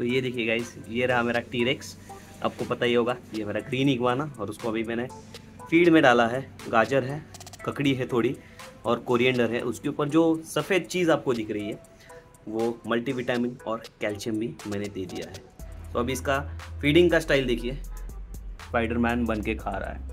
तो ये देखिए गाइस ये रहा मेरा टीरेक्स आपको पता ही होगा, ये मेरा ग्रीन इगवाना और उसको अभी मैंने फ़ीड में डाला है। गाजर है, ककड़ी है थोड़ी और कोरिएंडर है। उसके ऊपर जो सफ़ेद चीज़ आपको दिख रही है, वो मल्टीविटामिन और कैल्शियम भी मैंने दे दिया है। तो अभी इसका फीडिंग का स्टाइल देखिए। स्पाइडरमैन बन के खा रहा है।